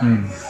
嗯。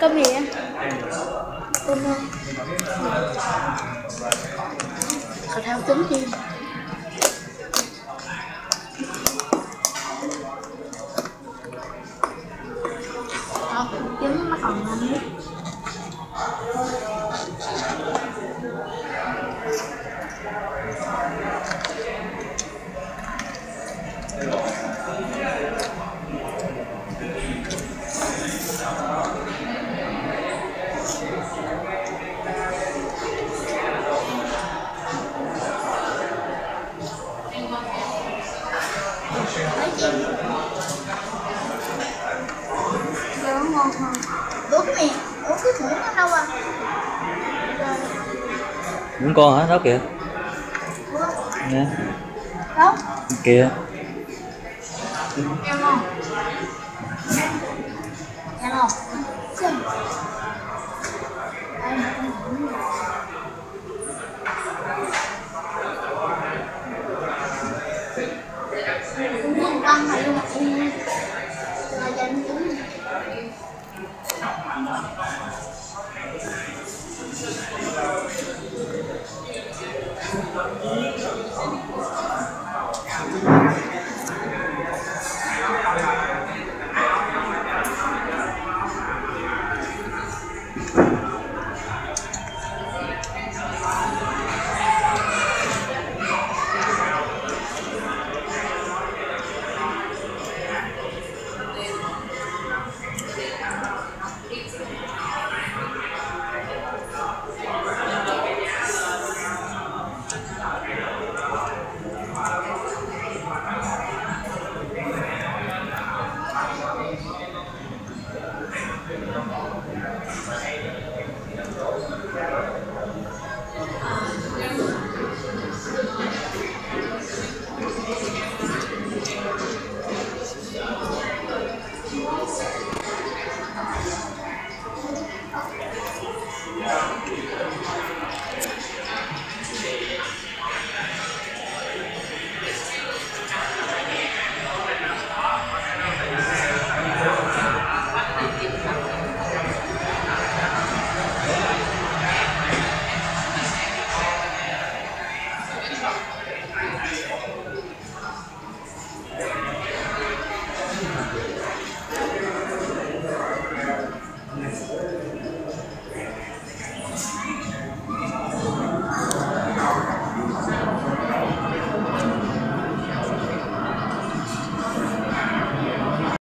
cơm gì? Cơm không? Thao trứng chiên Không, trứng nó còn ngon nhất Giờ nó ngon hơn Ủa cái mì, ủa cái thử nó đâu à? Muốn con hả? Đó kìa ủa, Nè đâu? Kìa Em không? Em không?